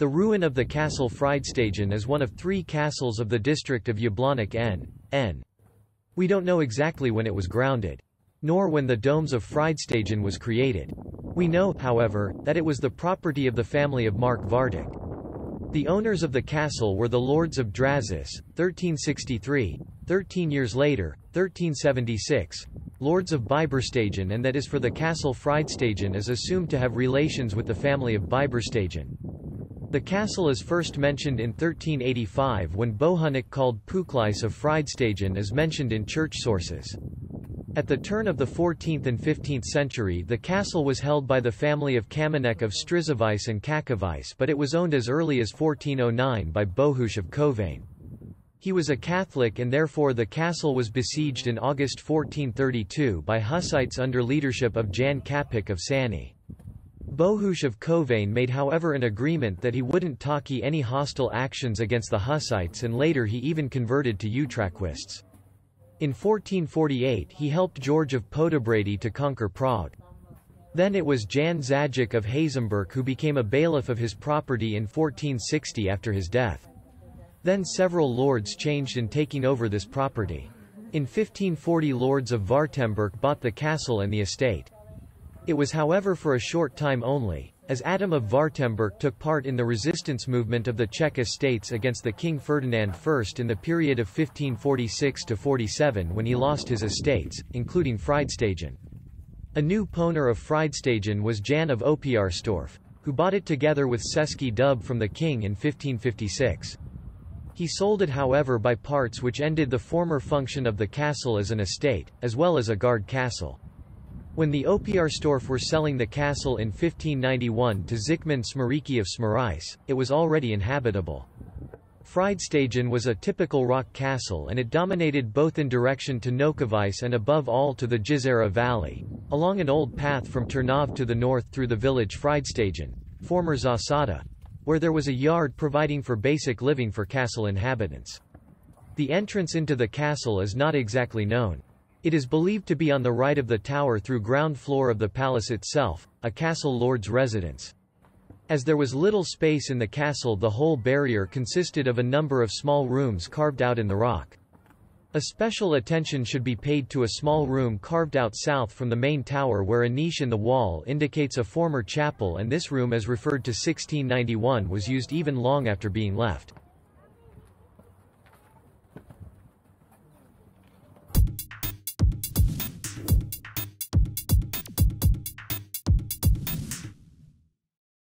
The ruin of the castle Frydstejn is one of three castles of the district of Jablonec n. n. We don't know exactly when it was grounded. Nor when the domes of Frydstejn was created. We know, however, that it was the property of the family of Mark Vardek. The owners of the castle were the lords of Drazis, 1363, 13 years later, 1376, lords of Biberštejn and that is for the castle Frydstejn is assumed to have relations with the family of Biberštejn. The castle is first mentioned in 1385 when Bohunic called Puklais of Frydstejn is mentioned in church sources. At the turn of the 14th and 15th century the castle was held by the family of Kamenek of Strizovice and Kakovice but it was owned as early as 1409 by Bohush of Kovane. He was a Catholic and therefore the castle was besieged in August 1432 by Hussites under leadership of Jan Kapik of Sani. Bohush of Kovane made however an agreement that he wouldn't talkie any hostile actions against the Hussites and later he even converted to Utraquists. In 1448 he helped George of Poděbrady to conquer Prague. Then it was Jan Zajic of Hazemberg who became a bailiff of his property in 1460 after his death. Then several lords changed in taking over this property. In 1540 lords of Vartemberg bought the castle and the estate. It was however for a short time only, as Adam of Vartemberg took part in the resistance movement of the Czech estates against the King Ferdinand I in the period of 1546–47 when he lost his estates, including Frydstejn. A new powner of Fridstagen was Jan of Opiarstorf, who bought it together with Český Dub from the king in 1556. He sold it however by parts which ended the former function of the castle as an estate, as well as a guard castle. When the Opiarstorf were selling the castle in 1591 to Zikmund Smariki of Smarice, it was already inhabitable. Frydstejn was a typical rock castle and it dominated both in direction to Nokovice and above all to the Jizera Valley, along an old path from Turnov to the north through the village Frydstejn, former Zasada, where there was a yard providing for basic living for castle inhabitants. The entrance into the castle is not exactly known. It is believed to be on the right of the tower through ground floor of the palace itself, a castle lord's residence. As there was little space in the castle the whole barrier consisted of a number of small rooms carved out in the rock. A special attention should be paid to a small room carved out south from the main tower where a niche in the wall indicates a former chapel and this room as referred to 1691 was used even long after being left.